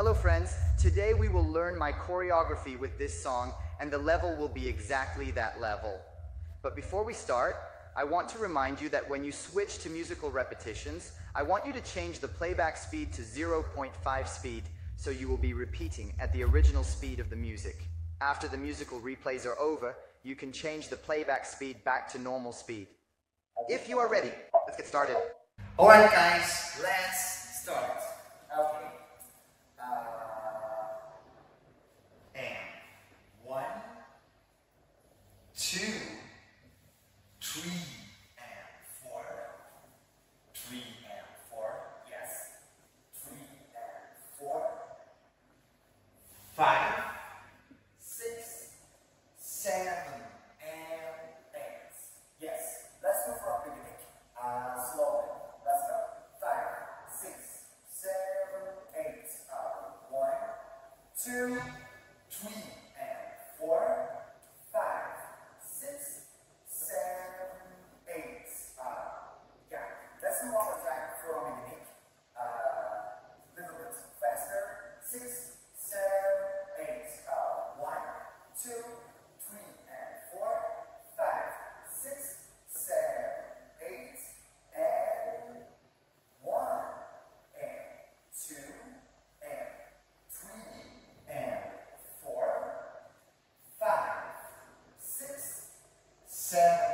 Hello friends, today we will learn my choreography with this song and the level will be exactly that level. But before we start, I want to remind you that when you switch to musical repetitions, I want you to change the playback speed to 0.5 speed so you will be repeating at the original speed of the music. After the musical replays are over, you can change the playback speed back to normal speed. If you are ready, let's get started. Alright guys, let's start. Let's the. A little bit faster. Six, seven, eight. One, two, three, and four, five, six, seven, eight, and one, and two, and three, and four, five, six, seven.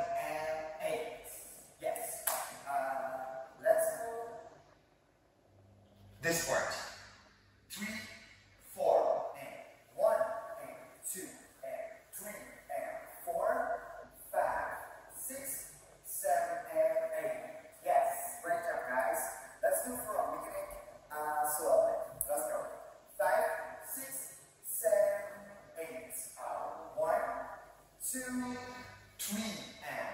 Two, three, and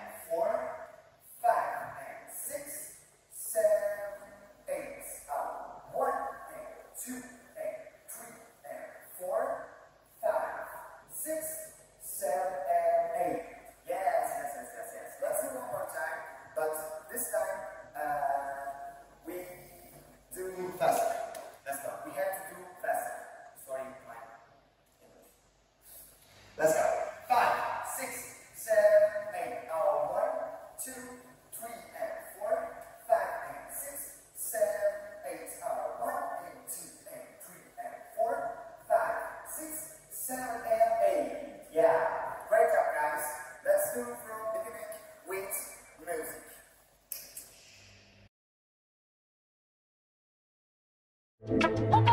Opa!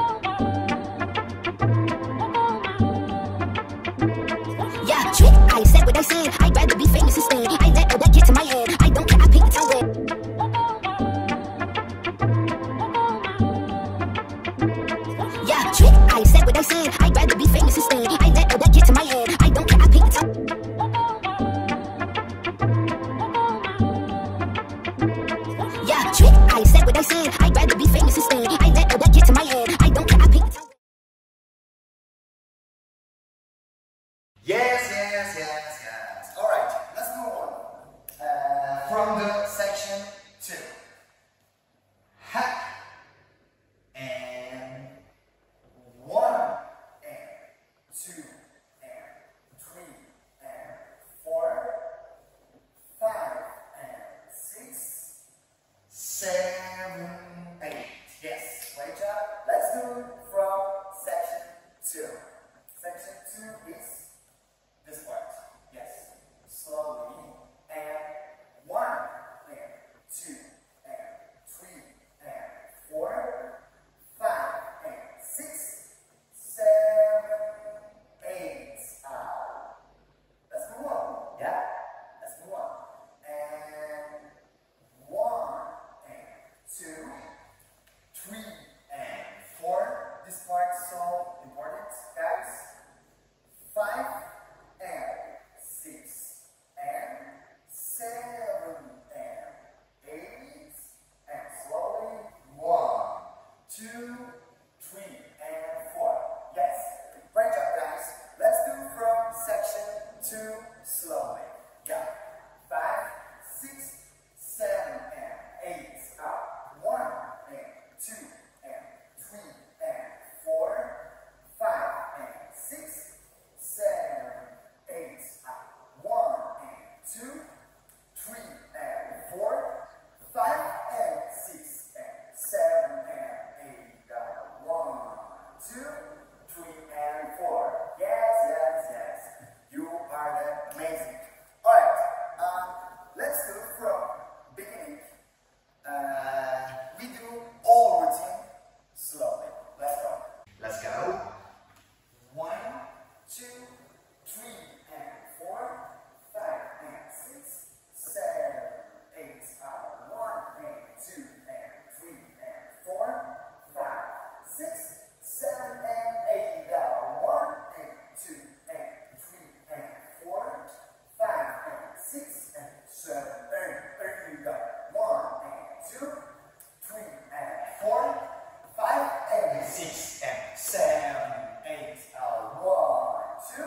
six and seven and eight. Now one, two,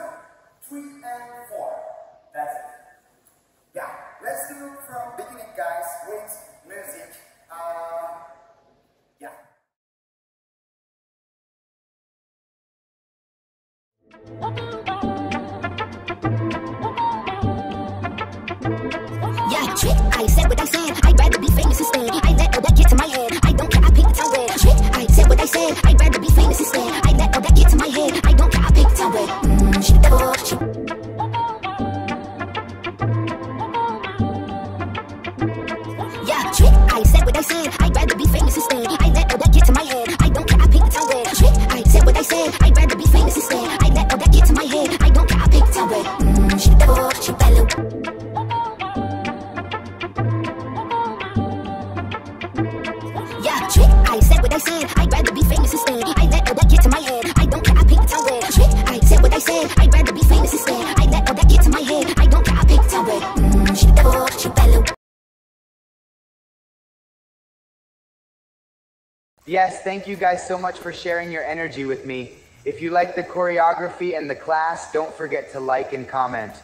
three and four. That's it. Yeah, let's do it from beginning, guys, with music. Uh, yeah. Yeah, trick, I said. Trick, I said what I said. Yes, thank you guys so much for sharing your energy with me. If you like the choreography and the class, don't forget to like and comment.